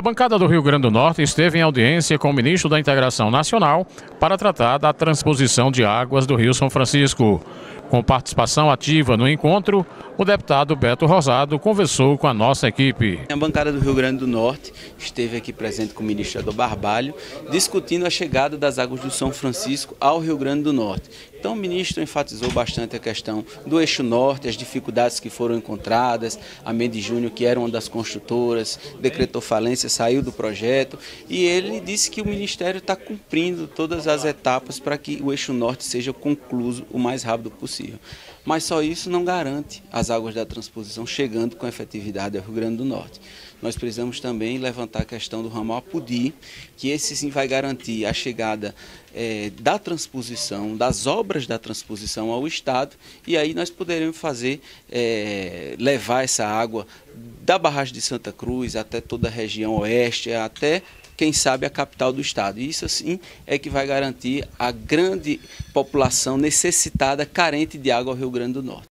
A bancada do Rio Grande do Norte esteve em audiência com o ministro da Integração Nacional para tratar da transposição de águas do Rio São Francisco. Com participação ativa no encontro, o deputado Beto Rosado conversou com a nossa equipe. A bancada do Rio Grande do Norte esteve aqui presente com o ministro Edo Barbalho, discutindo a chegada das águas do São Francisco ao Rio Grande do Norte. Então o ministro enfatizou bastante a questão do eixo norte, as dificuldades que foram encontradas. A Mendes Júnior, que era uma das construtoras, decretou falência, saiu do projeto e ele disse que o ministério está cumprindo todas as etapas para que o eixo norte seja concluído o mais rápido possível. Mas só isso não garante as águas da transposição chegando com efetividade ao Rio Grande do Norte. Nós precisamos também levantar a questão do ramal Apudi, que esse sim vai garantir a chegada é, da transposição, das obras da transposição ao Estado, e aí nós poderemos fazer, é, levar essa água da barragem de Santa Cruz até toda a região oeste, até quem sabe, a capital do estado. E isso, assim, é que vai garantir a grande população necessitada, carente de água ao Rio Grande do Norte.